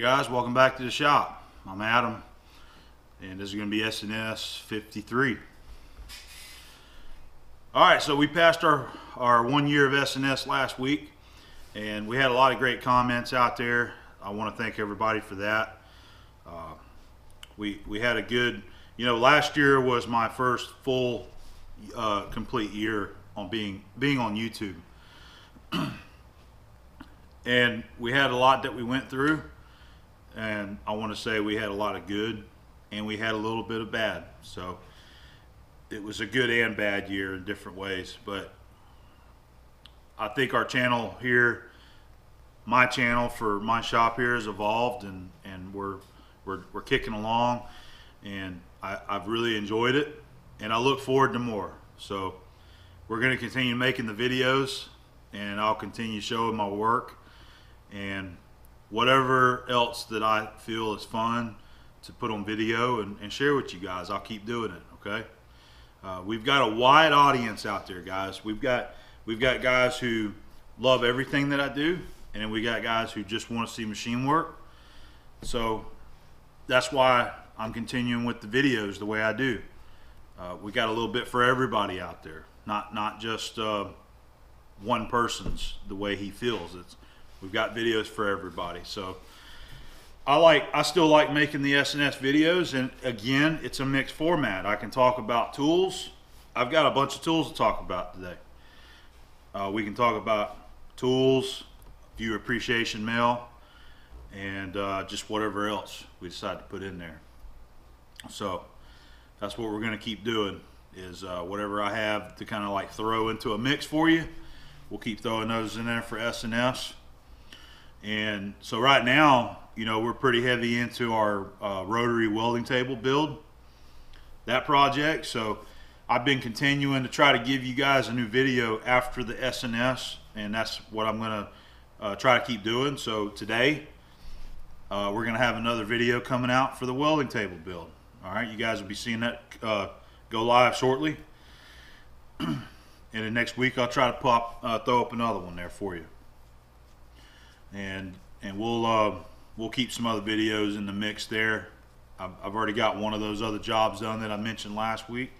Guys, welcome back to the shop. I'm Adam and this is going to be SNS 53. Alright, so we passed our, our one year of SNS last week and we had a lot of great comments out there. I want to thank everybody for that. Uh, we, we had a good, you know, last year was my first full uh, complete year on being being on YouTube. and we had a lot that we went through and I want to say we had a lot of good and we had a little bit of bad. So it was a good and bad year in different ways, but I think our channel here, my channel for my shop here has evolved and, and we're, we're, we're kicking along and I, I've really enjoyed it and I look forward to more. So we're going to continue making the videos and I'll continue showing my work and whatever else that I feel is fun to put on video and, and share with you guys, I'll keep doing it. Okay. Uh, we've got a wide audience out there, guys. We've got we've got guys who love everything that I do, and then we got guys who just want to see machine work. So that's why I'm continuing with the videos the way I do. Uh, we got a little bit for everybody out there, not not just uh, one person's the way he feels. It's We've got videos for everybody. So I like, I still like making the SNS videos. And again, it's a mixed format. I can talk about tools. I've got a bunch of tools to talk about today. Uh, we can talk about tools, viewer appreciation mail, and uh, just whatever else we decide to put in there. So that's what we're going to keep doing is uh, whatever I have to kind of like throw into a mix for you. We'll keep throwing those in there for SNS. And so right now, you know, we're pretty heavy into our uh, rotary welding table build, that project. So I've been continuing to try to give you guys a new video after the SNS, and that's what I'm going to uh, try to keep doing. So today, uh, we're going to have another video coming out for the welding table build. All right, you guys will be seeing that uh, go live shortly. and then next week, I'll try to pop, uh, throw up another one there for you and and we'll uh, we'll keep some other videos in the mix there. I've, I've, already got one of those other jobs done that I mentioned last week,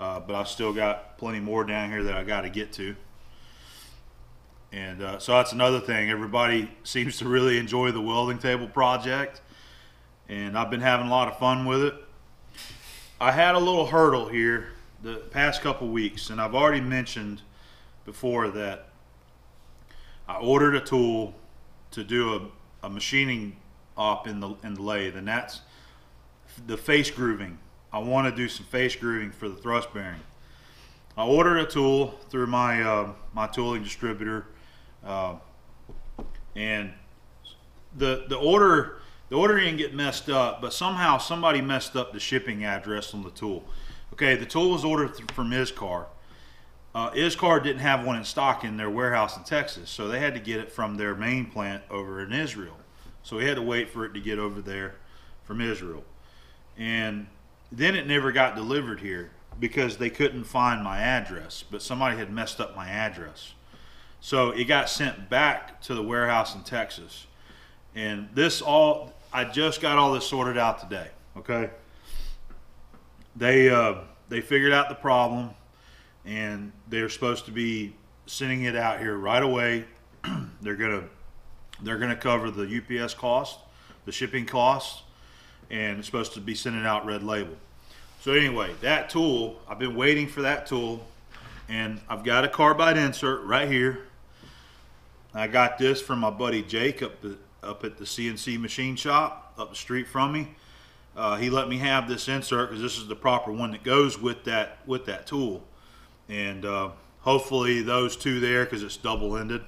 uh, but I've still got plenty more down here that I got to get to. And uh, so that's another thing. Everybody seems to really enjoy the welding table project, and I've been having a lot of fun with it. I had a little hurdle here the past couple weeks, and I've already mentioned before that I ordered a tool to do a, a machining op in the in the lathe, and that's the face grooving. I want to do some face grooving for the thrust bearing. I ordered a tool through my uh, my tooling distributor, uh, and the the order the order didn't get messed up, but somehow somebody messed up the shipping address on the tool. Okay, the tool was ordered from ISCAR, uh, ISCAR didn't have one in stock in their warehouse in Texas, so they had to get it from their main plant over in Israel. So we had to wait for it to get over there from Israel. And then it never got delivered here because they couldn't find my address, but somebody had messed up my address. So it got sent back to the warehouse in Texas. And this all, I just got all this sorted out today, okay? They, uh, they figured out the problem and they're supposed to be sending it out here right away. they're gonna they're gonna cover the UPS cost, the shipping costs, and it's supposed to be sending out red label. So anyway, that tool, I've been waiting for that tool, and I've got a carbide insert right here. I got this from my buddy Jake up the up at the CNC machine shop up the street from me. Uh, he let me have this insert because this is the proper one that goes with that with that tool and uh, hopefully those two there because it's double-ended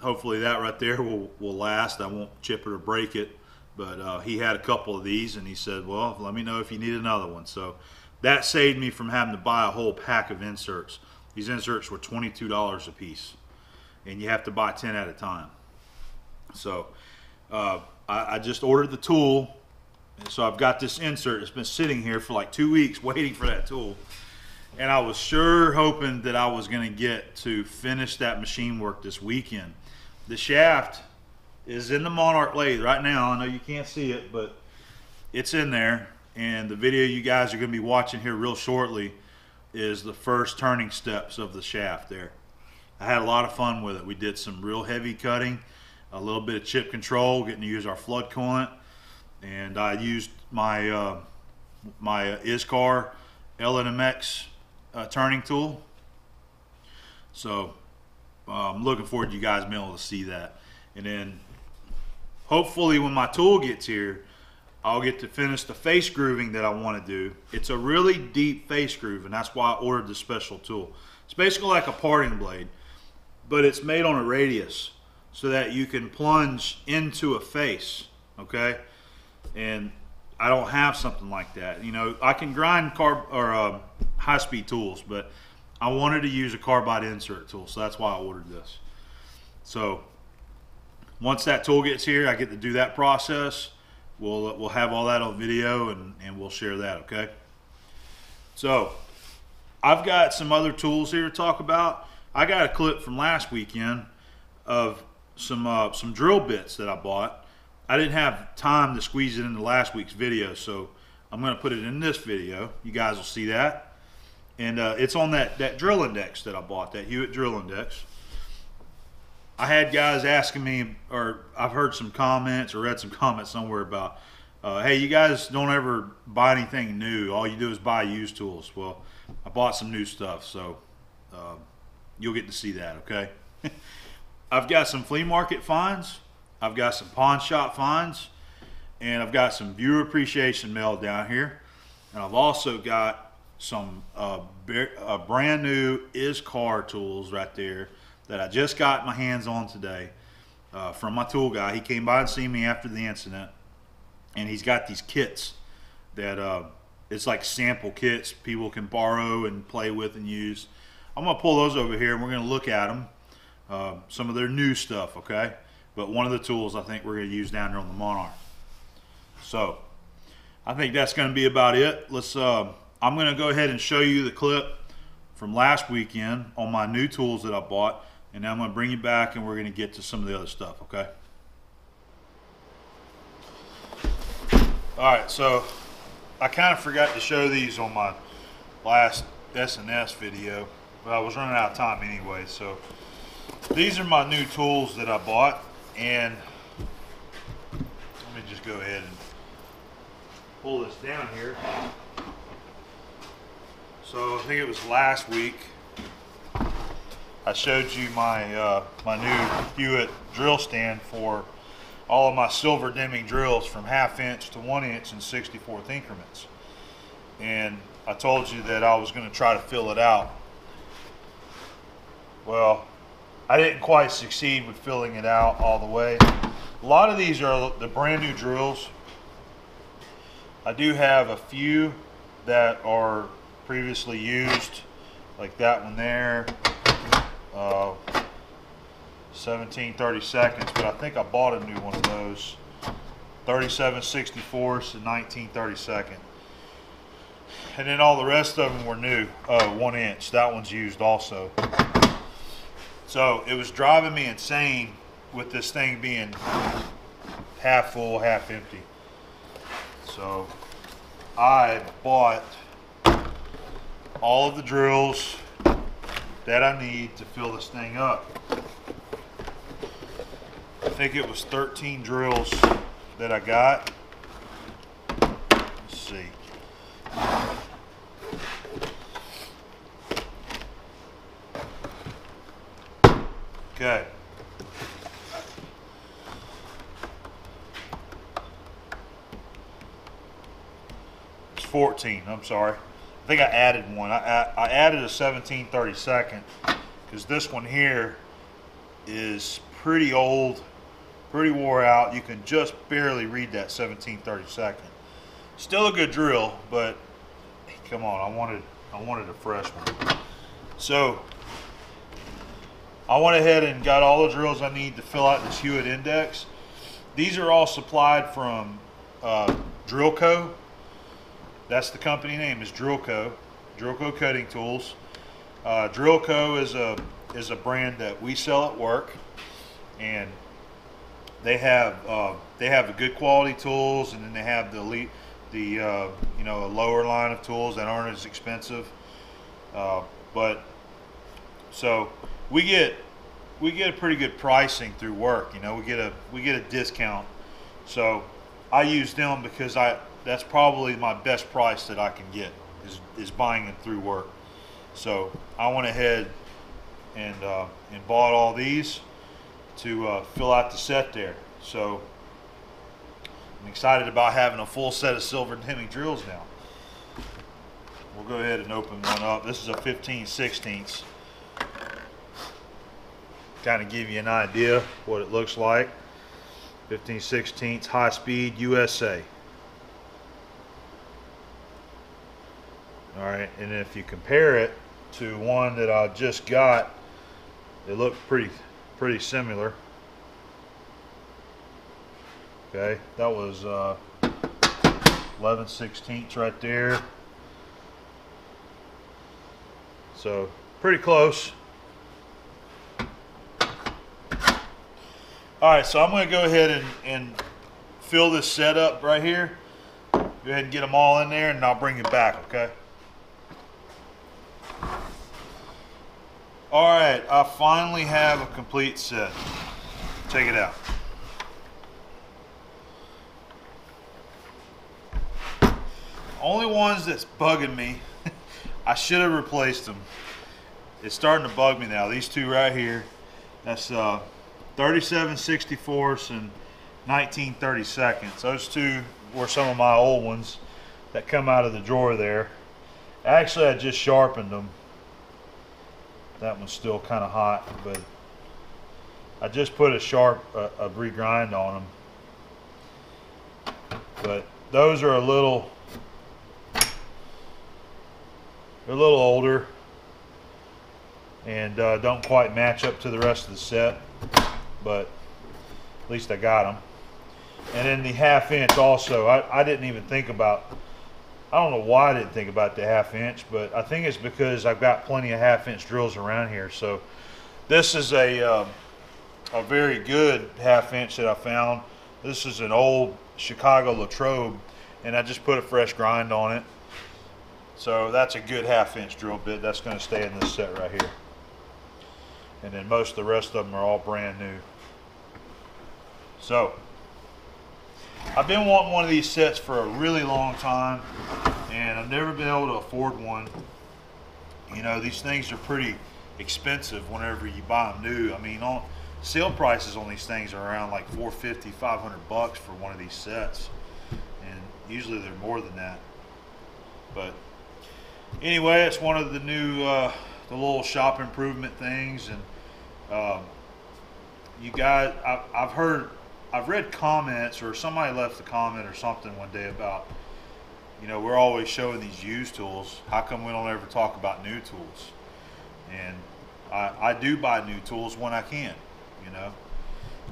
hopefully that right there will, will last. I won't chip it or break it. But uh, he had a couple of these and he said well let me know if you need another one. So that saved me from having to buy a whole pack of inserts. These inserts were $22 a piece and you have to buy 10 at a time. So uh, I, I just ordered the tool. So I've got this insert. It's been sitting here for like two weeks waiting for that tool and I was sure hoping that I was going to get to finish that machine work this weekend. The shaft is in the Monarch lathe right now. I know you can't see it, but it's in there. And the video you guys are going to be watching here real shortly is the first turning steps of the shaft there. I had a lot of fun with it. We did some real heavy cutting, a little bit of chip control, getting to use our flood coolant, and I used my uh, my uh, ISCAR LNMX uh, turning tool. So I'm looking forward to you guys being able to see that. And then hopefully when my tool gets here, I'll get to finish the face grooving that I want to do. It's a really deep face groove, and that's why I ordered the special tool. It's basically like a parting blade, but it's made on a radius so that you can plunge into a face, okay? And I don't have something like that. You know, I can grind carb or uh, high-speed tools, but I wanted to use a carbide insert tool, so that's why I ordered this. So once that tool gets here, I get to do that process we'll we'll have all that on video and and we'll share that okay so i've got some other tools here to talk about i got a clip from last weekend of some uh, some drill bits that i bought i didn't have time to squeeze it into last week's video so i'm going to put it in this video you guys will see that and uh, it's on that that drill index that i bought that Huot drill index I had guys asking me, or I've heard some comments or read some comments somewhere about, uh, hey, you guys don't ever buy anything new. All you do is buy used tools. Well, I bought some new stuff, so uh, you'll get to see that, okay? I've got some flea market finds, I've got some pawn shop finds, and I've got some viewer appreciation mail down here. And I've also got some uh, brand new ISCAR tools right there that I just got my hands on today uh, from my tool guy. He came by and see me after the incident, and he's got these kits that uh, it's like sample kits people can borrow and play with and use. I'm gonna pull those over here and we're gonna look at them, uh, some of their new stuff, okay? But one of the tools I think we're gonna use down here on the Monarch. So I think that's gonna be about it. Let's. Uh, I'm gonna go ahead and show you the clip from last weekend on my new tools that I bought and then I'm going to bring you back and we're going to get to some of the other stuff, okay? All right, so I kind of forgot to show these on my last S&S video, but I was running out of time anyway. So these are my new tools that I bought, and let me just go ahead and pull this down here. So I think it was last week I showed you my uh, my new Huot drill stand for all of my silver Deming drills from half inch to one inch in 64th increments. And I told you that I was going to try to fill it out. Well, I didn't quite succeed with filling it out all the way. A lot of these are the brand new drills. I do have a few that are previously used, like that one there uh, 17 30 seconds, but I think I bought a new one of those. 37 64s and 19 32nd. And then all the rest of them were new, uh, one inch. That one's used also. So it was driving me insane with this thing being half full, half empty. So I bought all of the drills, that I need to fill this thing up. I think it was 13 drills that I got. Let's see. Okay. It's 14, I'm sorry. I think I added one. I, I added a 1732nd because this one here is pretty old, pretty wore out. You can just barely read that 1732nd. Still a good drill, but come on, I wanted I wanted a fresh one. So I went ahead and got all the drills I need to fill out this Huot index. These are all supplied from uh, Drillco that's the company name is Drillco, Drillco Cutting Tools. Uh, Drillco is a is a brand that we sell at work, and they have uh, they have good quality tools, and then they have the elite, the uh, you know a lower line of tools that aren't as expensive. Uh, but so we get we get a pretty good pricing through work. You know, we get a we get a discount. So I use them because I that's probably my best price that I can get is is buying it through work. So I went ahead and uh, and bought all these to uh, fill out the set there. So I'm excited about having a full set of silver Deming drills now. We'll go ahead and open one up. This is a 15 16ths. Kind of give you an idea what it looks like. 15 16ths high speed USA. All right, and if you compare it to one that I just got, it look pretty pretty similar. Okay, that was uh, 11 16ths right there. So pretty close. All right, so I'm going to go ahead and, and fill this setup right here. Go ahead and get them all in there, and I'll bring it back, okay? All right, I finally have a complete set. Check it out. Only ones that's bugging me, I should have replaced them. It's starting to bug me now. These two right here, that's uh, 37 64ths and 1932nds. Those two were some of my old ones that come out of the drawer there. Actually, I just sharpened them. That one's still kind of hot, but I just put a sharp, uh, a regrind on them. But those are a little, they're a little older and uh, don't quite match up to the rest of the set, but at least I got them. And then the half inch also, I, I didn't even think about I don't know why I didn't think about the half inch, but I think it's because I've got plenty of half inch drills around here. So this is a, uh, a very good half inch that I found. This is an old Chicago Latrobe and I just put a fresh grind on it. So that's a good half inch drill bit. That's going to stay in this set right here. And then most of the rest of them are all brand new. So I've been wanting one of these sets for a really long time and I've never been able to afford one. You know, these things are pretty expensive whenever you buy them new. I mean, on sale prices on these things are around like 450, 500 bucks for one of these sets. And usually they're more than that. But anyway, it's one of the new, uh, the little shop improvement things. And um, you guys, I, I've heard I've read comments or somebody left a comment or something one day about, you know, we're always showing these used tools. How come we don't ever talk about new tools? And I, I do buy new tools when I can, you know.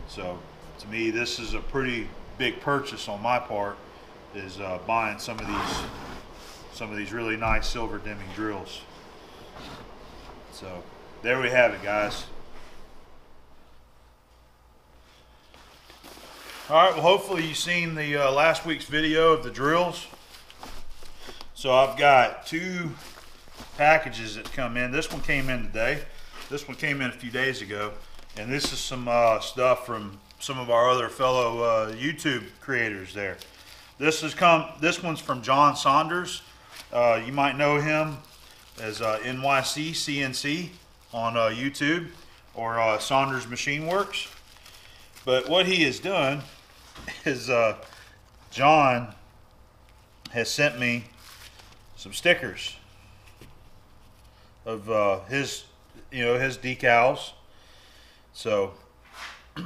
So to me, this is a pretty big purchase on my part, is uh, buying some of these, some of these really nice silver Deming drills. So there we have it, guys. All right, well, hopefully you've seen the uh, last week's video of the drills. So I've got two packages that come in. This one came in today. This one came in a few days ago. And this is some uh, stuff from some of our other fellow uh, YouTube creators there. This has come. This one's from John Saunders. Uh, you might know him as uh, NYC CNC on uh, YouTube or Saunders Machine Works. But what he has done is uh, John has sent me some stickers of uh, his, you know, his decals. So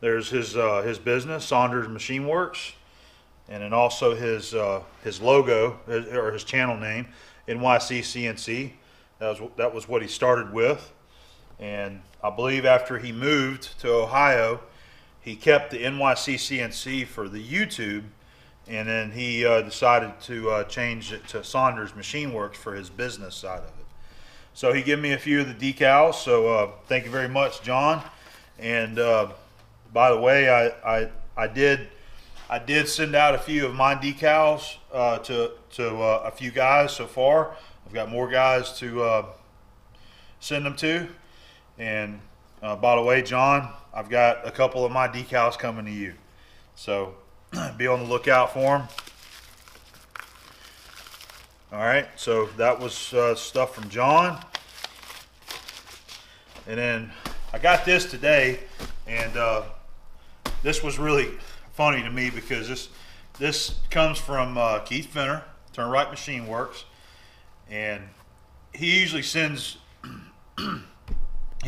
there's his uh, his business, Saunders Machine Works, and then also his uh, his logo or his channel name, NYC CNC. That was that was what he started with, and I believe after he moved to Ohio, he kept the NYC CNC for the YouTube, and then he uh, decided to uh, change it to Saunders Machine Works for his business side of it. So he gave me a few of the decals. So uh, thank you very much, John. And uh, by the way, I, I I did I did send out a few of my decals uh, to to uh, a few guys so far. I've got more guys to send them to. And uh, by the way, John, I've got a couple of my decals coming to you. So be on the lookout for them. All right, so that was uh, stuff from John. And then I got this today, and uh, this was really funny to me because this this comes from uh, Keith Fenner, Turn Wright Machine Works, and he usually sends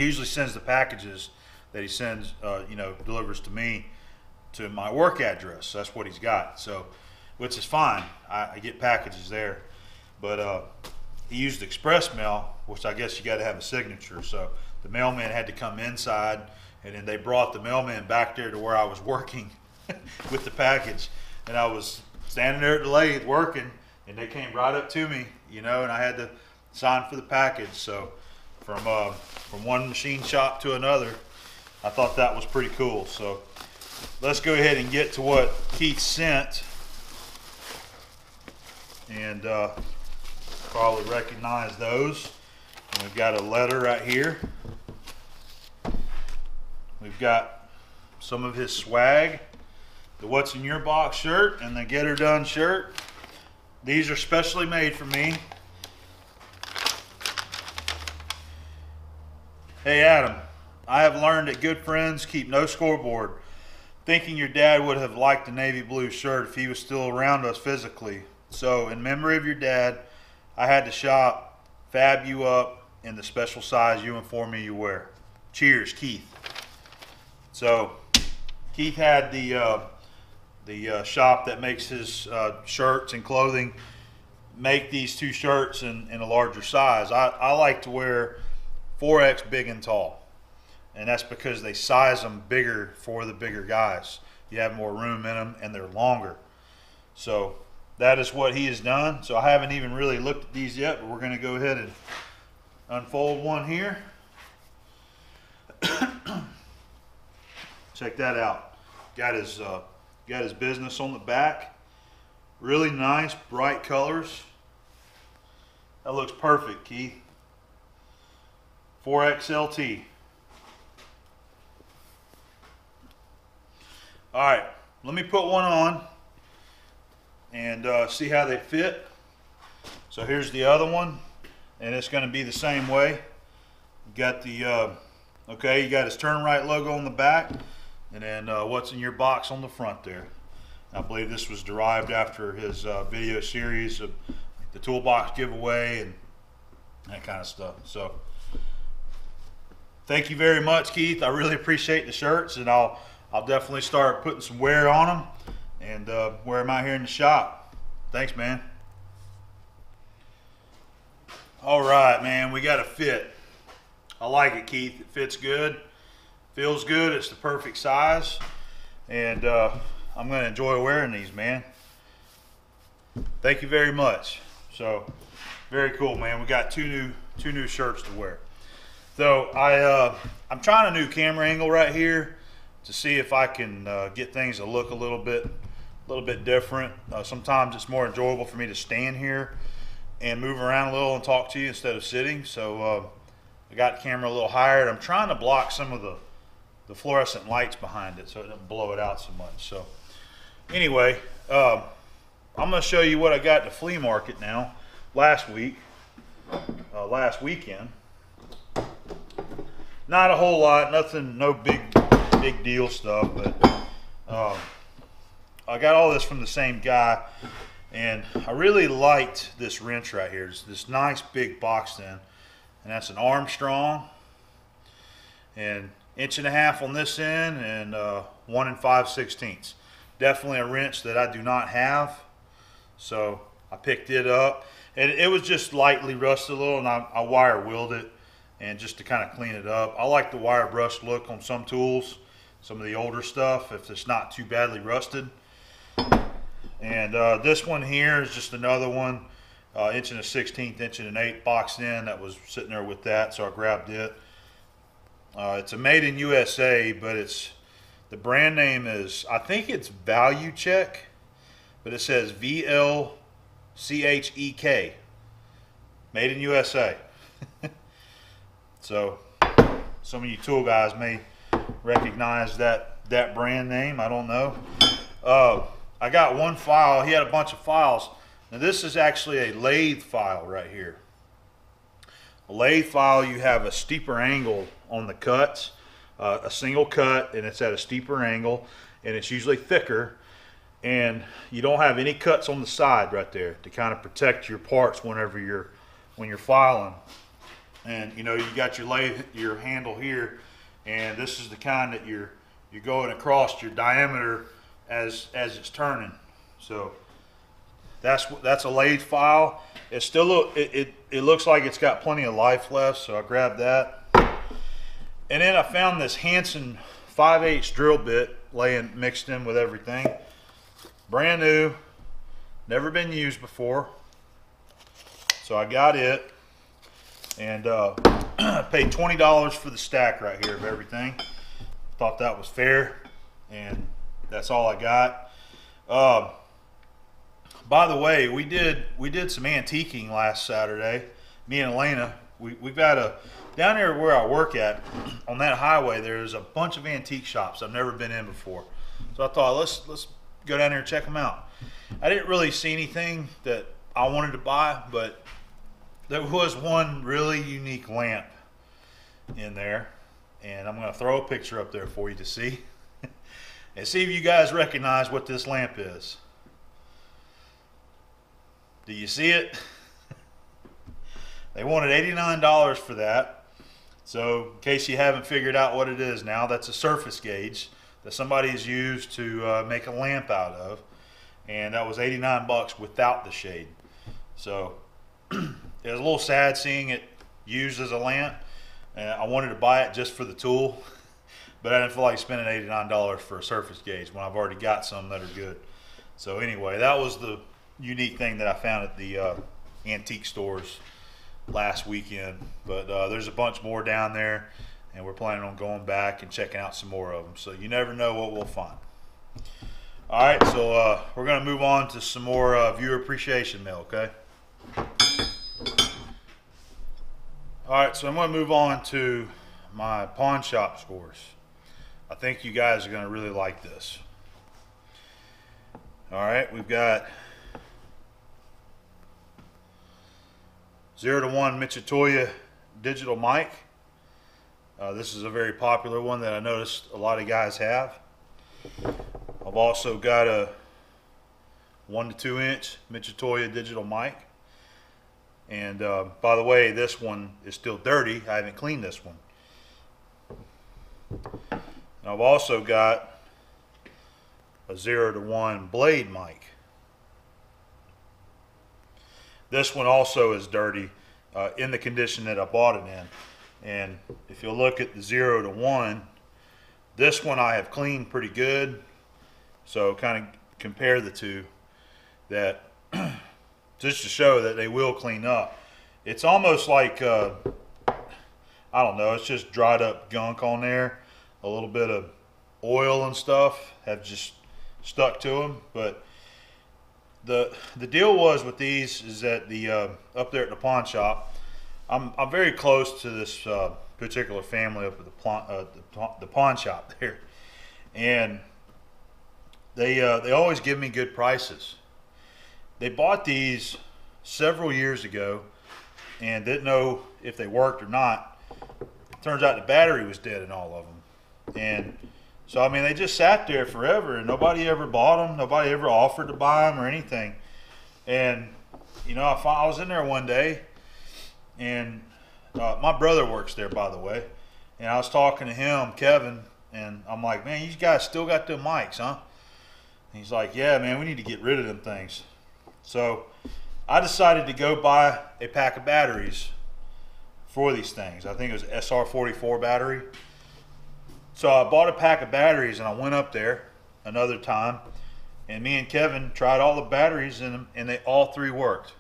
he usually sends the packages that he sends, uh, you know, delivers to me to my work address. That's what he's got. So, which is fine. I, I get packages there, but uh, he used express mail, which I guess you got to have a signature. So the mailman had to come inside, and then they brought the mailman back there to where I was working with the package, and I was standing there at the lathe working, and they came right up to me, you know, and I had to sign for the package. So from uh, from one machine shop to another, I thought that was pretty cool. So let's go ahead and get to what Keith sent. And uh, probably recognize those. And we've got a letter right here. We've got some of his swag, the What's in Your Box shirt and the Get Her Done shirt. These are specially made for me. Hey Adam, I have learned that good friends keep no scoreboard. Thinking your dad would have liked the navy blue shirt if he was still around us physically. So, in memory of your dad, I had to shop, fab you up in the special size you informed me you wear. Cheers, Keith. So, Keith had the uh, the uh, shop that makes his uh, shirts and clothing make these two shirts in, in a larger size. I, I like to wear 4X big and tall, and that's because they size them bigger for the bigger guys. You have more room in them, and they're longer. So that is what he has done. So I haven't even really looked at these yet, but we're going to go ahead and unfold one here. Check that out. Got his uh, got his business on the back. Really nice, bright colors. That looks perfect, Keith. 4XLT. All right, let me put one on and uh, see how they fit. So here's the other one, and it's going to be the same way. You got the, uh, okay, you got his turn Wright logo on the back, and then uh, what's in your box on the front there. I believe this was derived after his uh, video series of the toolbox giveaway and that kind of stuff. So thank you very much, Keith. I really appreciate the shirts, and I'll I'll definitely start putting some wear on them and uh, wear them out here in the shop. Thanks, man. All right, man, we got a fit. I like it, Keith. It fits good, feels good. It's the perfect size, and uh, I'm going to enjoy wearing these, man. Thank you very much. So, very cool, man. We got two new two new shirts to wear. So I uh, I'm trying a new camera angle right here to see if I can uh, get things to look a little bit a little bit different. Uh, sometimes it's more enjoyable for me to stand here and move around a little and talk to you instead of sitting. So uh, I got the camera a little higher. I'm trying to block some of the the fluorescent lights behind it so it doesn't blow it out so much. So anyway, um, I'm going to show you what I got at the flea market now last week, uh, last weekend. Not a whole lot, nothing, no big, big deal stuff, but um, I got all this from the same guy, and I really liked this wrench right here. It's this nice big box end, and that's an Armstrong, and inch and a half on this end, and uh, one and five sixteenths. Definitely a wrench that I do not have, so I picked it up, and it was just lightly rusted a little, and I, I wire wheeled it and just to kind of clean it up. I like the wire brush look on some tools, some of the older stuff, if it's not too badly rusted. And uh, this one here is just another one, uh, inch and a 16th, inch and an eighth boxed in that was sitting there with that, so I grabbed it. Uh, it's a made in USA, but it's the brand name is I think it's Value Check, but it says V L C H E K. Made in USA. So some of you tool guys may recognize that that brand name. I don't know. Uh, I got one file. He had a bunch of files. Now this is actually a lathe file right here. A lathe file, you have a steeper angle on the cuts, uh, a single cut, and it's at a steeper angle, and it's usually thicker. And you don't have any cuts on the side right there to kind of protect your parts whenever you're when you're filing. And you know you got your lathe, your handle here, and this is the kind that you're you're going across your diameter as as it's turning. So that's that's a lathe file. It still it, it, it looks like it's got plenty of life left, so I grabbed that. And then I found this Hansen 5 8 drill bit laying mixed in with everything. Brand new, never been used before. So I got it and uh, paid $20 for the stack right here of everything. Thought that was fair and that's all I got. Uh, by the way, we did we did some antiquing last Saturday. Me and Elena, we, we've got a down here where I work at on that highway. There's a bunch of antique shops I've never been in before. So I thought let's let's go down there and check them out. I didn't really see anything that I wanted to buy, but there was one really unique lamp in there, and I'm going to throw a picture up there for you to see and see if you guys recognize what this lamp is. Do you see it? they wanted $89 for that. So in case you haven't figured out what it is now, that's a surface gauge that somebody has used to uh, make a lamp out of. And that was 89 bucks without the shade. So it was a little sad seeing it used as a lamp. Uh, I wanted to buy it just for the tool. but I didn't feel like spending $89 for a surface gauge when I've already got some that are good. So anyway, that was the unique thing that I found at the uh, antique stores last weekend. But uh, there's a bunch more down there, and we're planning on going back and checking out some more of them. So you never know what we'll find. All right, so uh, we're going to move on to some more uh, viewer appreciation mail, okay? All right, so I'm going to move on to my pawn shop scores. I think you guys are going to really like this. All right, we've got 0 to 1 Mitutoyo digital mic. Uh, this is a very popular one that I noticed a lot of guys have. I've also got a 1 to 2 inch Mitutoyo digital mic. And uh, by the way, this one is still dirty. I haven't cleaned this one. I've also got a 0 to 1 blade mic. This one also is dirty uh, in the condition that I bought it in. And if you look at the 0 to 1, this one I have cleaned pretty good. So kind of compare the two that just to show that they will clean up. It's almost like, uh, I don't know, it's just dried up gunk on there a little bit of oil and stuff have just stuck to them. But the the deal was with these is that the uh, up there at the pawn shop, I'm I'm very close to this uh, particular family up at the, pawn, uh, the, the pawn shop there, and they uh, they always give me good prices. They bought these several years ago and didn't know if they worked or not. Turns out the battery was dead in all of them. And so, I mean, they just sat there forever and nobody ever bought them. Nobody ever offered to buy them or anything. And, you know, I, I was in there one day and uh, my brother works there, by the way. And I was talking to him, Kevin, and I'm like, man, you guys still got them mics, huh? And he's like, yeah, man, we need to get rid of them things. So I decided to go buy a pack of batteries for these things. I think it was SR44 battery. So I bought a pack of batteries and I went up there another time and me and Kevin tried all the batteries in them and they all three worked.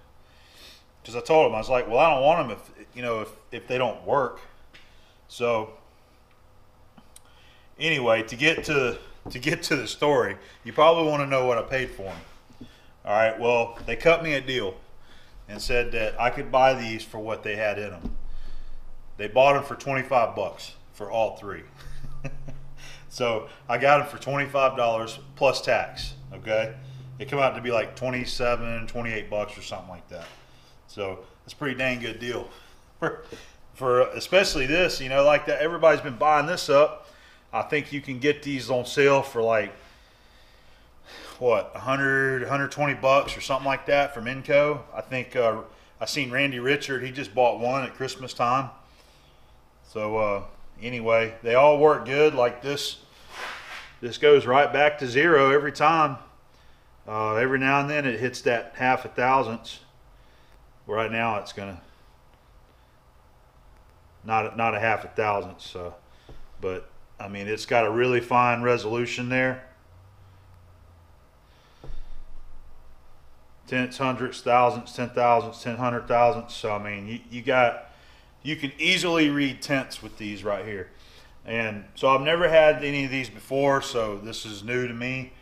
Because I told him, I was like, well, I don't want them if, you know, if, if they don't work. So anyway, to get to to get to the story, you probably want to know what I paid for them. All right. Well, they cut me a deal and said that I could buy these for what they had in them. They bought them for 25 bucks for all three. so I got them for $25 plus tax. Okay. It come out to be like 27, 28 bucks or something like that. So it's a pretty dang good deal for, for especially this, you know, like that. Everybody's been buying this up. I think you can get these on sale for like what 100 120 bucks or something like that from Enco. I think uh, I seen Randy Richard. He just bought one at Christmas time. So uh, anyway, they all work good. Like this, this goes right back to zero every time. Uh, every now and then it hits that half a thousandths. Right now it's gonna not not a half a thousandths. So, but I mean, it's got a really fine resolution there. Tenths, hundredths, thousandths, ten thousandths, ten hundred thousandths. So I mean, you, you got, you can easily read tenths with these right here. And so I've never had any of these before, so this is new to me.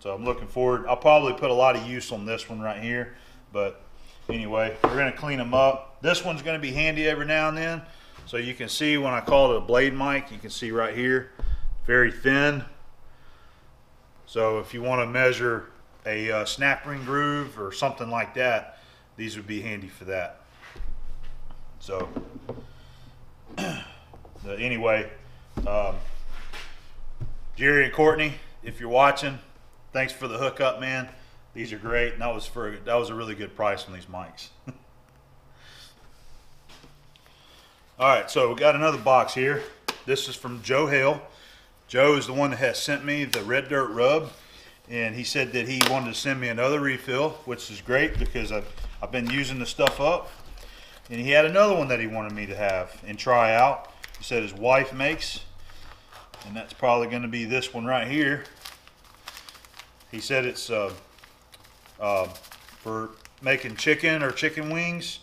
So I'm looking forward. I'll probably put a lot of use on this one right here. But anyway, we're gonna clean them up. This one's gonna be handy every now and then. So you can see when I call it a blade mic, you can see right here, very thin. So if you want to measure a uh, snap ring groove or something like that, these would be handy for that. So anyway, um, Jerry and Courtney, if you're watching, thanks for the hookup, man. These are great, and that was for that was a really good price on these mics. All right, so we got another box here. This is from Joe Hale. Joe is the one that has sent me the red dirt rub, and he said that he wanted to send me another refill, which is great because I've, I've been using the stuff up. And he had another one that he wanted me to have and try out. He said his wife makes, and that's probably going to be this one right here. He said it's uh, uh, for making chicken or chicken wings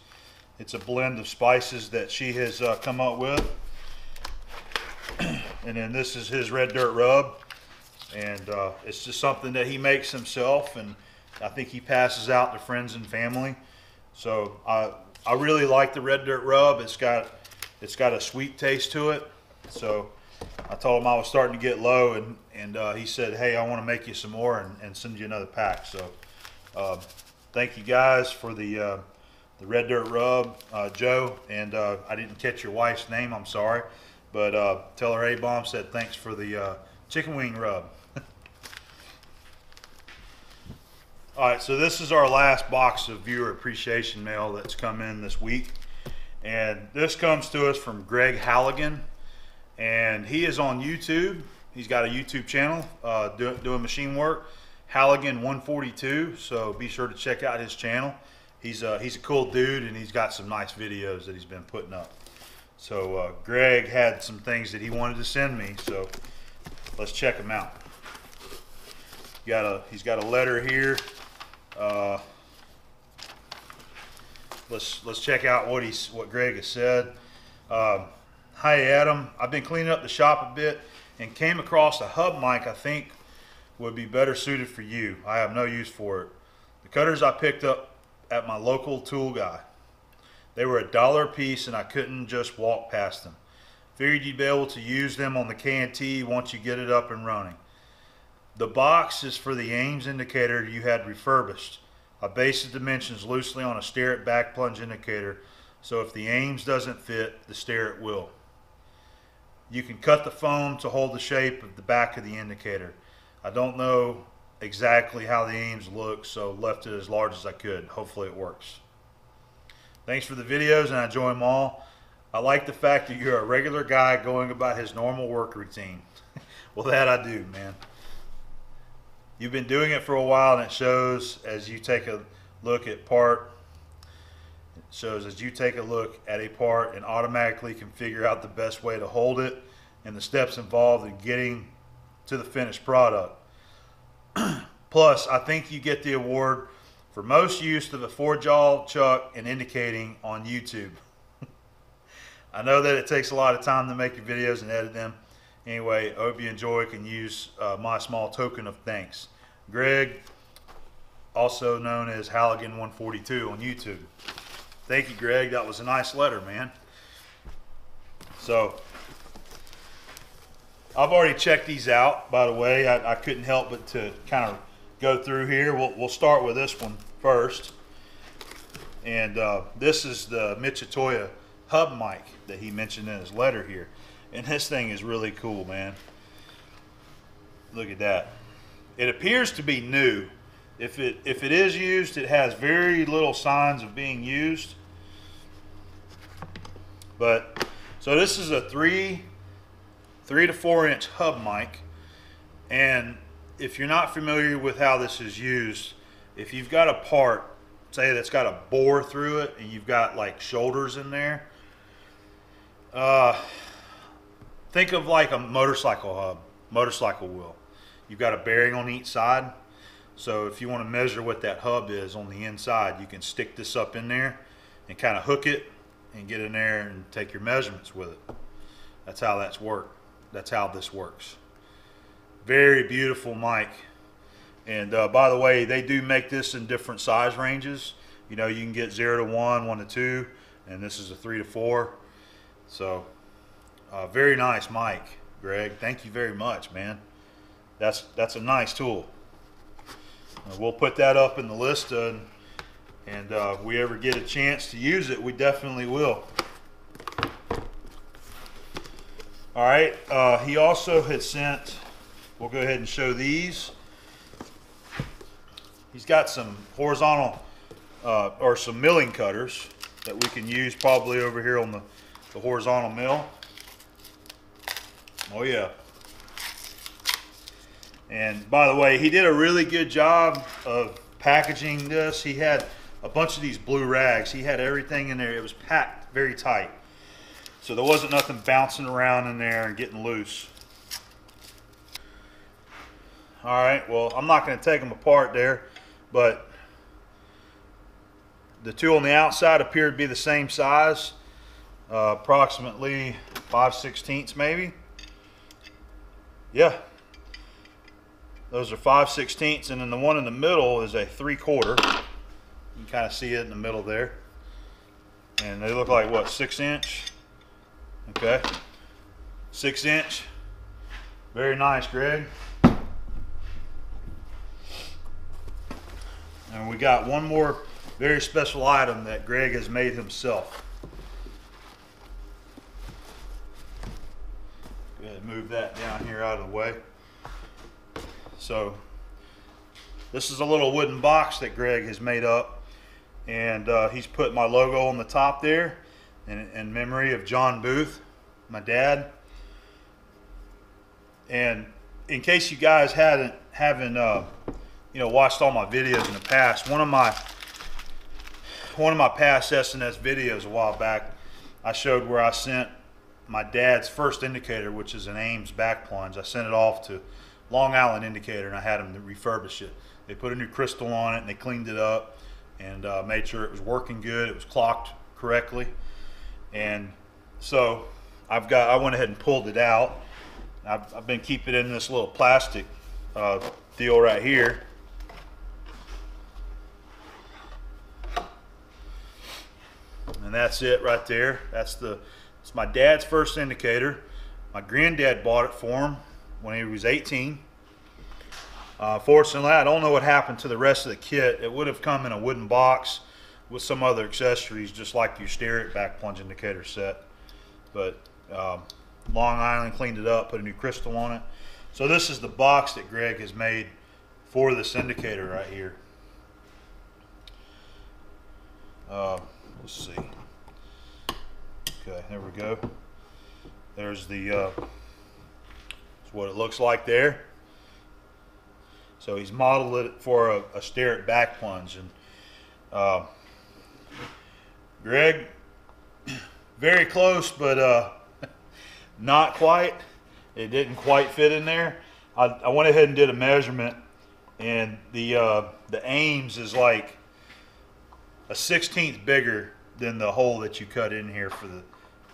it's a blend of spices that she has uh, come up with. and then this is his red dirt rub. And uh, it's just something that he makes himself. And I think he passes out to friends and family. So I, I really like the red dirt rub. It's got, it's got a sweet taste to it. So I told him I was starting to get low. And, and uh, he said, hey, I want to make you some more and, and send you another pack. So uh, thank you guys for the uh, the Red Dirt Rub, uh, Joe, and uh, I didn't catch your wife's name, I'm sorry, but tell her A-Bomb said thanks for the chicken wing rub. All right, so this is our last box of viewer appreciation mail that's come in this week. And this comes to us from Greg Halligan. And he is on YouTube. He's got a YouTube channel uh, do, doing machine work, Halligan 142. So be sure to check out his channel he's a, he's a cool dude and he's got some nice videos that he's been putting up. So uh, Greg had some things that he wanted to send me, so let's check them out. Got a, he's got a letter here. Uh, let's let's check out what he's what Greg has said. Uh, Hi Adam, I've been cleaning up the shop a bit and came across a hub mic I think would be better suited for you. I have no use for it. The cutters I picked up at my local tool guy. They were a dollar a piece and I couldn't just walk past them. Figured you'd be able to use them on the K&T once you get it up and running. The box is for the Ames indicator you had refurbished. I based the dimensions loosely on a Starrett back plunge indicator, so if the Ames doesn't fit, the Starrett will. You can cut the foam to hold the shape of the back of the indicator. I don't know exactly how the Ames looks, so left it as large as I could. Hopefully it works. Thanks for the videos, and I enjoy them all. I like the fact that you're a regular guy going about his normal work routine. well, that I do, man. You've been doing it for a while, and it shows as you take a look at part. It shows as you take a look at a part and automatically can figure out the best way to hold it and the steps involved in getting to the finished product. Plus, I think you get the award for most use of a four jaw chuck and indicating on YouTube. I know that it takes a lot of time to make your videos and edit them, Anyway, hope you enjoy. Can use uh, my small token of thanks. Greg, also known as Halligan142 on YouTube. Thank you, Greg. That was a nice letter, man. So, I've already checked these out, by the way. I, I couldn't help but to kind of go through here. We'll, we'll start with this one first. And uh, this is the Mitutoyo hub mic that he mentioned in his letter here. And this thing is really cool, man. Look at that. It appears to be new. If it if it is used, it has very little signs of being used. But so this is a three three to four inch hub mic. And if you're not familiar with how this is used, if you've got a part, say that's got a bore through it and you've got like shoulders in there, uh, think of like a motorcycle hub, motorcycle wheel. You've got a bearing on each side. So if you want to measure what that hub is on the inside, you can stick this up in there and kind of hook it and get in there and take your measurements with it. That's how that's work. That's how this works. Very beautiful mic. And uh, by the way, they do make this in different size ranges. You know, you can get zero to one, one to two, and this is a three to four. So, uh, very nice mic. Greg. Thank you very much, man. That's that's a nice tool. Uh, we'll put that up in the list, uh, and uh, if we ever get a chance to use it, we definitely will. All right. Uh, he also had sent. We'll go ahead and show these. He's got some horizontal uh, or some milling cutters that we can use probably over here on the, the horizontal mill. Oh yeah. And by the way, he did a really good job of packaging this. He had a bunch of these blue rags. He had everything in there. It was packed very tight. So there wasn't nothing bouncing around in there and getting loose. All right, well, I'm not going to take them apart there, but the two on the outside appear to be the same size, uh, approximately 5 sixteenths maybe. Yeah, those are 5 sixteenths, and then the one in the middle is a 3 quarter. You can kind of see it in the middle there. And they look like, what, 6 inch? Okay. 6 inch. Very nice, Greg. And we got one more very special item that Greg has made himself. Go ahead and move that down here out of the way. So this is a little wooden box that Greg has made up and uh, he's put my logo on the top there in, in memory of John Booth, my dad. And in case you guys hadn't haven't uh, you know watched all my videos in the past, one of my one of my past SNS videos a while back, I showed where I sent my dad's first indicator, which is an Ames back plunge. I sent it off to Long Island Indicator, and I had them refurbish it. They put a new crystal on it, and they cleaned it up, and uh, made sure it was working good. It was clocked correctly, and so I've got. I went ahead and pulled it out. I've, I've been keeping it in this little plastic uh, deal right here. And that's it right there. That's the. It's my dad's first indicator. My granddad bought it for him when he was 18. Uh, fortunately, I don't know what happened to the rest of the kit. It would have come in a wooden box with some other accessories, just like your Starrett back plunge indicator set. But um, Long Island cleaned it up, put a new crystal on it. So this is the box that Greg has made for this indicator right here. Uh, let's see. Okay, there we go. There's the, uh, that's what it looks like there. So he's modeled it for a, a Starrett back plunge. And uh, Greg, very close, but uh, not quite. It didn't quite fit in there. I, I went ahead and did a measurement, and the uh, the Ames is like a sixteenth bigger than the hole that you cut in here for the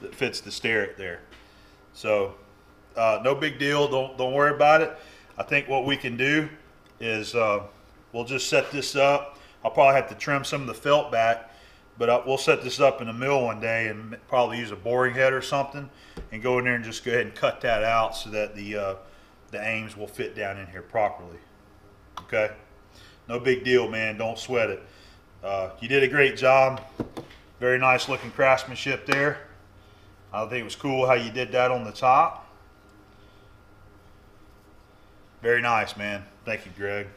that fits the Starrett there. So Uh, no big deal. Don't don't worry about it. I think what we can do is uh, we'll just set this up. I'll probably have to trim some of the felt back, but I, we'll set this up in the mill one day and probably use a boring head or something and go in there and just go ahead and cut that out so that the uh, the Ames will fit down in here properly. Okay, no big deal, man. Don't sweat it. Uh, you did a great job. Very nice looking craftsmanship there. I think it was cool how you did that on the top. Very nice, man. Thank you, Greg.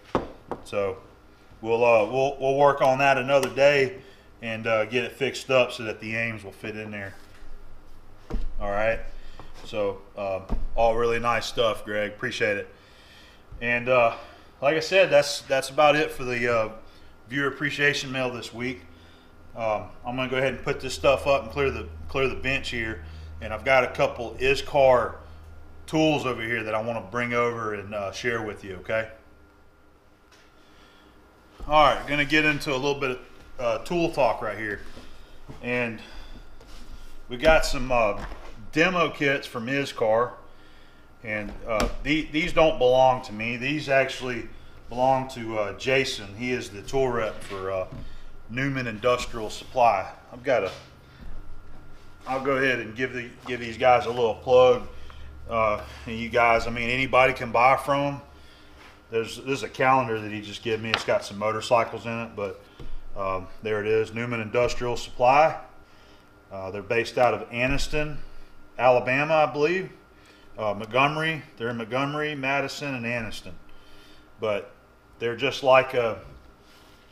So we'll uh, we'll we'll work on that another day and uh, get it fixed up so that the Ames will fit in there. All right. So uh, all really nice stuff, Greg. Appreciate it. And uh, like I said, that's that's about it for the uh, viewer appreciation mail this week. Um, I'm gonna go ahead and put this stuff up and clear the clear the bench here. And I've got a couple ISCAR tools over here that I want to bring over and uh, share with you. Okay. All right, gonna get into a little bit of uh, tool talk right here, and we got some uh, demo kits from ISCAR, and uh, the, these don't belong to me. These actually belong to uh, Jason. He is the tool rep for uh, Newman Industrial Supply. I've got a. I'll go ahead and give the give these guys a little plug. Uh, and you guys, I mean, anybody can buy from them. There's there's a calendar that he just gave me. It's got some motorcycles in it, but um, there it is, Newman Industrial Supply. Uh, they're based out of Anniston, Alabama, I believe. Uh, Montgomery, they're in Montgomery, Madison, and Anniston. But they're just like a,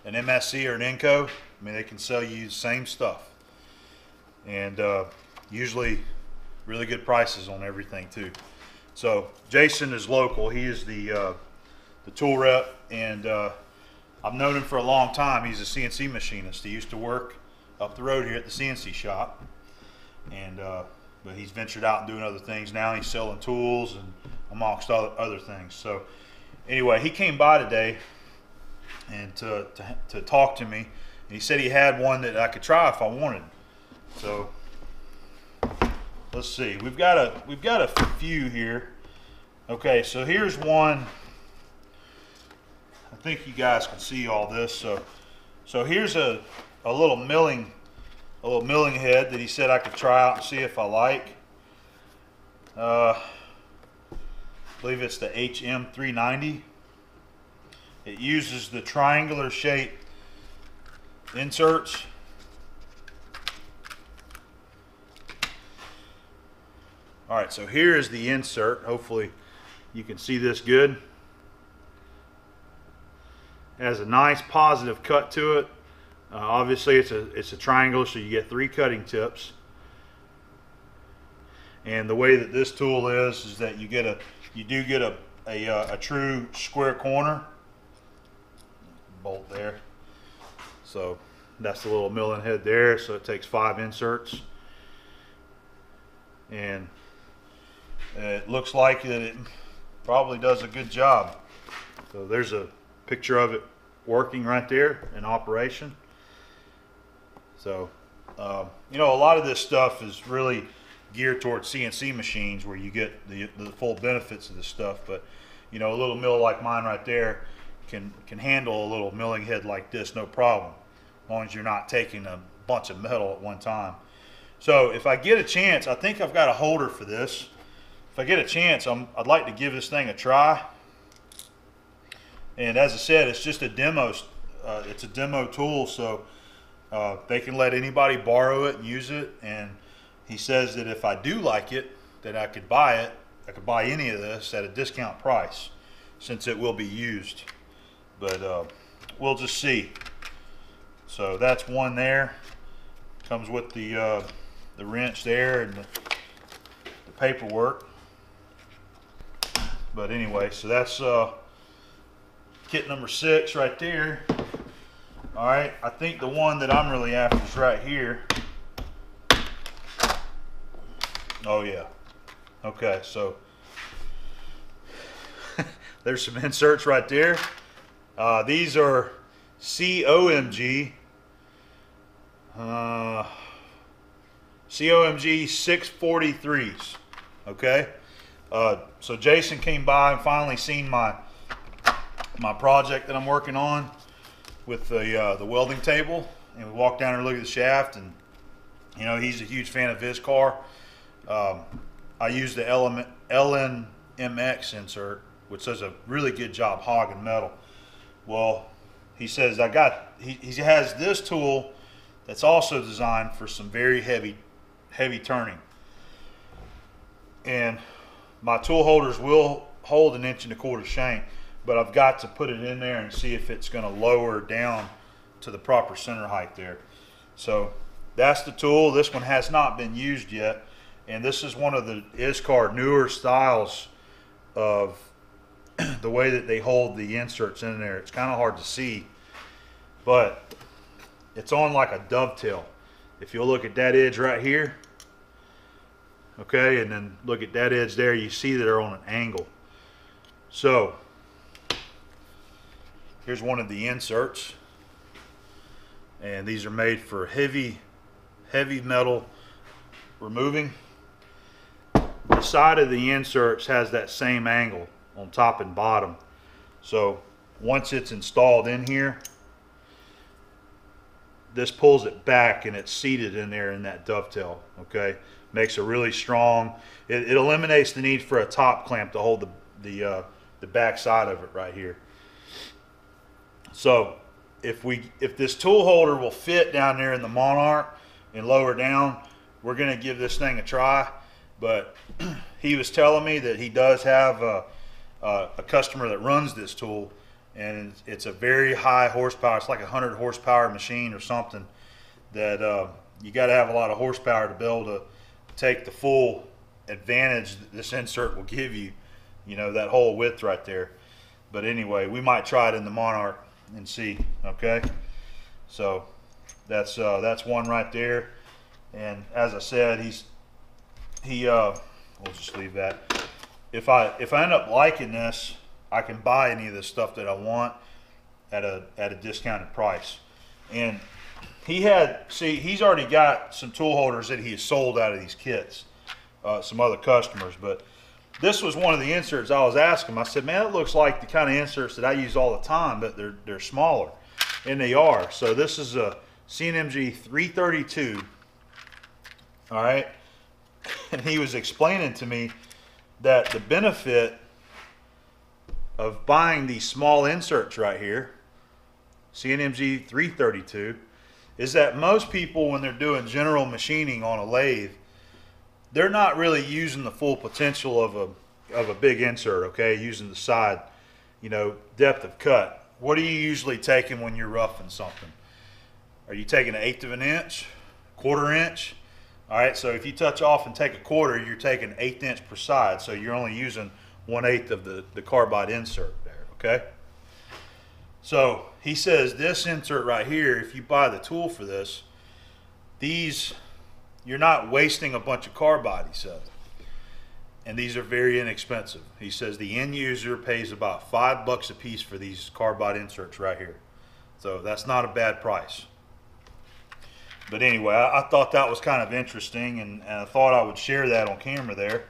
an MSC or an Enco. I mean, they can sell you the same stuff. And uh, usually really good prices on everything too. So Jason is local. He is the uh, the tool rep, and uh, I've known him for a long time. He's a CNC machinist. He used to work up the road here at the CNC shop, and uh, but he's ventured out and doing other things now. He's selling tools and amongst other, other things. So anyway, he came by today and to, to, to talk to me. And he said he had one that I could try if I wanted. So let's see. We've got a we've got a few here. Okay, so here's one I think you guys can see all this. So, so here's a, a little milling, a little milling head that he said I could try out and see if I like. Uh, I believe it's the HM390. It uses the triangular shape inserts. All right, so here is the insert. Hopefully you can see this good. It has a nice positive cut to it. Uh, obviously, it's a it's a triangle, so you get three cutting tips. And the way that this tool is is that you get a you do get a a, uh, a true square corner bolt there. So that's the little milling head there. So it takes five inserts, and it looks like that it probably does a good job. So there's a picture of it working right there in operation. So, um, you know, a lot of this stuff is really geared towards CNC machines where you get the, the full benefits of this stuff. But, you know, a little mill like mine right there can, can handle a little milling head like this, no problem, as long as you're not taking a bunch of metal at one time. So if I get a chance, I think I've got a holder for this. If I get a chance, I'm, I'd like to give this thing a try. And as I said, it's just a demo. Uh, it's a demo tool, so uh, they can let anybody borrow it and use it. And he says that if I do like it, that I could buy it. I could buy any of this at a discount price, since it will be used. But uh, we'll just see. So that's one there. Comes with the uh, the wrench there and the, the paperwork. But anyway, so that's uh, kit number six right there. All right, I think the one that I'm really after is right here. Oh yeah. Okay, so there's some inserts right there. Uh, these are COMG. Uh, COMG 643s. Okay. Uh, so Jason came by and finally seen my my project that I'm working on with the uh, the welding table, and we walked down and looked at the shaft, and you know he's a huge fan of ISCAR. Um, I use the element LNMX insert, which does a really good job hogging metal. Well, he says I got he, he has this tool that's also designed for some very heavy heavy turning. And my tool holders will hold an inch and a quarter shank, but I've got to put it in there and see if it's going to lower down to the proper center height there. So that's the tool. This one has not been used yet. And this is one of the ISCAR newer styles of the way that they hold the inserts in there. It's kind of hard to see, but it's on like a dovetail. If you look at that edge right here, okay, and then look at that edge there, you see that they're on an angle. So, here's one of the inserts. And these are made for heavy, heavy metal removing. The side of the inserts has that same angle on top and bottom. So once it's installed in here, this pulls it back and it's seated in there in that dovetail, okay? Makes a really strong. It, it eliminates the need for a top clamp to hold the, the, uh, the back side of it right here. So if we if this tool holder will fit down there in the Monarch and lower down, we're gonna give this thing a try. But he was telling me that he does have a, a, a customer that runs this tool and it's a very high horsepower. It's like a 100 horsepower machine or something that uh, you got to have a lot of horsepower to be able to take the full advantage that this insert will give you. You know, that whole width right there. But anyway, we might try it in the Monarch and see, okay? So that's uh, that's one right there. And as I said, he's he uh, we'll just leave that. If I if I end up liking this, I can buy any of the stuff that I want at a at a discounted price. And he had see he's already got some tool holders that he has sold out of these kits, uh, some other customers. But this was one of the inserts I was asking him. I said, man, it looks like the kind of inserts that I use all the time, but they're they're smaller, and they are. So this is a CNMG 332. All right, and he was explaining to me that the benefit of buying these small inserts right here, CNMG 332, is that most people, when they're doing general machining on a lathe, they're not really using the full potential of a of a big insert. Okay, using the side, you know, depth of cut. What are you usually taking when you're roughing something? Are you taking an eighth of an inch, quarter inch? All right, so if you touch off and take a quarter, you're taking eighth inch per side. So you're only using one eighth of the, the carbide insert there, okay? So he says this insert right here, if you buy the tool for this, these, you're not wasting a bunch of carbide, he says. And these are very inexpensive. He says the end user pays about five bucks a piece for these carbide inserts right here. So that's not a bad price. But anyway, I, I thought that was kind of interesting and, and I thought I would share that on camera there.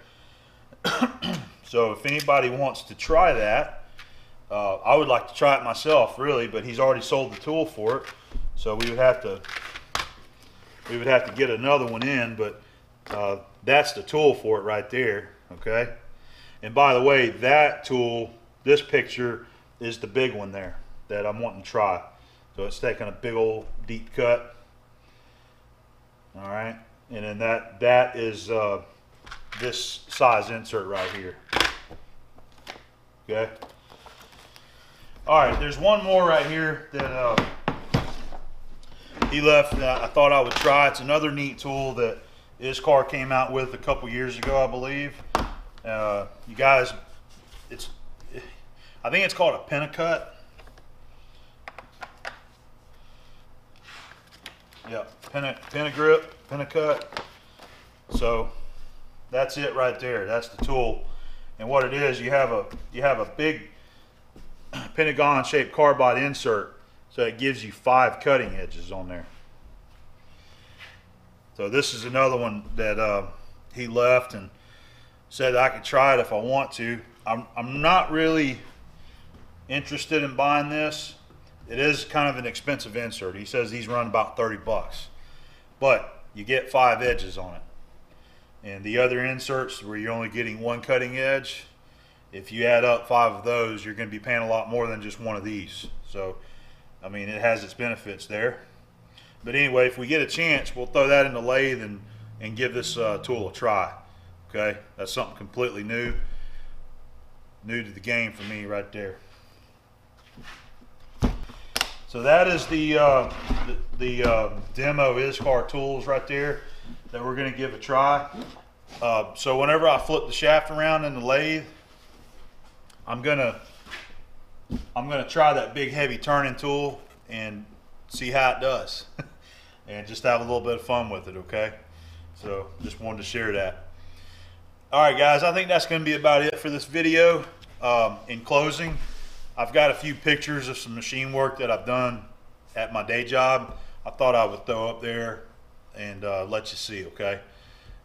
So if anybody wants to try that, uh, I would like to try it myself, really, but he's already sold the tool for it, so we would have to we would have to get another one in. But uh, that's the tool for it right there. Okay. And by the way, that tool, this picture is the big one there that I'm wanting to try. So it's taking a big old deep cut. All right, and then that that is. Uh, this size insert right here. Okay. All right, there's one more right here that uh, he left that I thought I would try. It's another neat tool that ISCAR came out with a couple years ago, I believe. Uh, you guys, it's, I think it's called a Pentacut. Yeah, Penta, Pentagrip, Pentacut. So that's it right there. That's the tool. And what it is, you have a you have a big pentagon shaped carbide insert. So it gives you five cutting edges on there. So this is another one that uh, he left and said I could try it if I want to. I'm, I'm not really interested in buying this. It is kind of an expensive insert. He says these run about 30 bucks, but you get five edges on it. And the other inserts where you're only getting one cutting edge, if you add up five of those, you're going to be paying a lot more than just one of these. So, I mean, it has its benefits there. But anyway, if we get a chance, we'll throw that in the lathe and, and give this uh, tool a try. Okay, that's something completely new, new to the game for me right there. So that is the uh, the, the uh, demo ISCAR tools right there that we're going to give a try. Uh, so whenever I flip the shaft around in the lathe, I'm gonna I'm gonna try that big heavy turning tool and see how it does, and just have a little bit of fun with it. Okay, so just wanted to share that. All right, guys, I think that's going to be about it for this video. Um, in closing, I've got a few pictures of some machine work that I've done at my day job. I thought I would throw up there and uh, let you see, okay?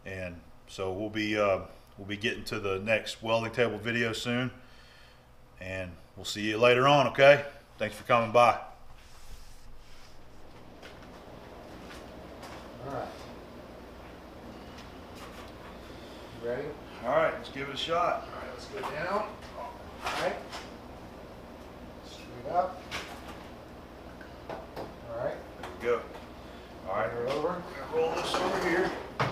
And so we'll be uh, we'll be getting to the next welding table video soon, and we'll see you later on, okay? Thanks for coming by. All right. You Ready? All right, let's give it a shot. All right, let's go down. All right. Straight up. All right. There we go. All right, Turn it over. roll this over here. All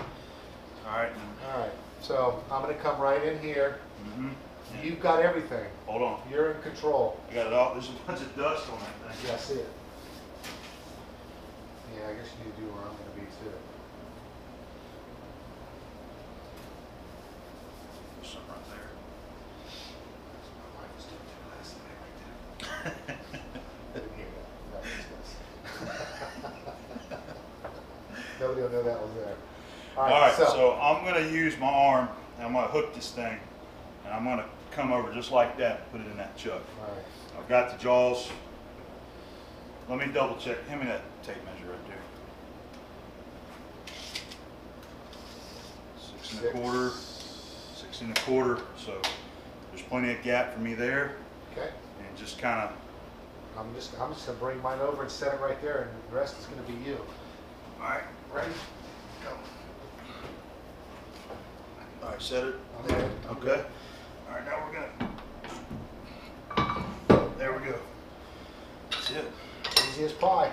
right. All right. So I'm gonna come right in here. Mm-hmm. You've got everything. Hold on. You're in control. I got it all. There's a bunch of dust on that thing. Yeah, I see it. Yeah, I guess you need to do where I'm gonna be too. There's something right there. My wife was doing that last night right there. I didn't hear that. That was this. Nobody will know that was there. All right, so, I'm gonna use my arm and I'm gonna hook this thing and I'm gonna come over just like that and put it in that chuck. All right. I've got the jaws. Let me double check. Hand me that tape measure right there. Six and a quarter, six and a quarter. So there's plenty of gap for me there Okay. and just kind of, I'm just, I'm just gonna bring mine over and set it right there, and the rest is gonna be you. All right, Ready? go. All right, set it. I'm ready. I'm Okay. All right, now we're gonna, there we go. That's it. Easy as pie.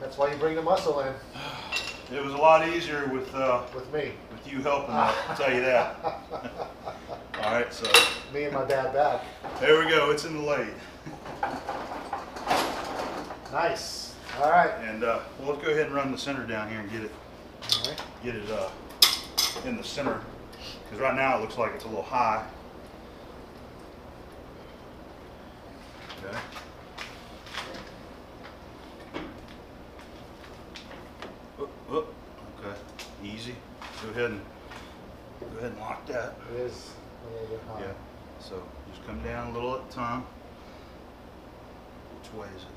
That's why you bring the muscle in It was a lot easier with, uh, with me. with you helping, I'll tell you that. All right, so Me and my dad back. there we go. It's in the lathe. Nice. All right. And, uh, well, let's go ahead and run the center down here and get it, All right. get it, uh, in the center. Cause right now it looks like it's a little high. Okay. Oop, oop, okay, easy. Go ahead and, go ahead and lock that. It is a little bit high. Yeah, so just come down a little at a time. Which way is it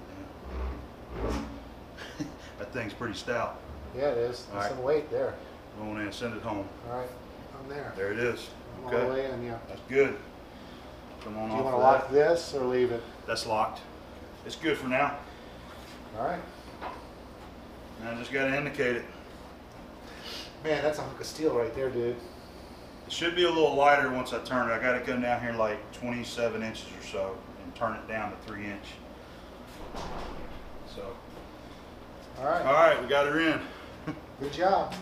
now? That thing's pretty stout. Yeah, it is. All right. some weight there. Go on in send it home. All right. I'm there. There it is. I'm all the Okay, way in, yeah. that's good. Come on Do you wanna lock that. this or leave it? That's locked. It's good for now. All right. Now I just gotta indicate it. Man, that's a hunk of steel right there, dude. It should be a little lighter once I turn it. I gotta come down here like twenty-seven inches or so and turn it down to three inch. So, All right. all right, we got her in. Good job.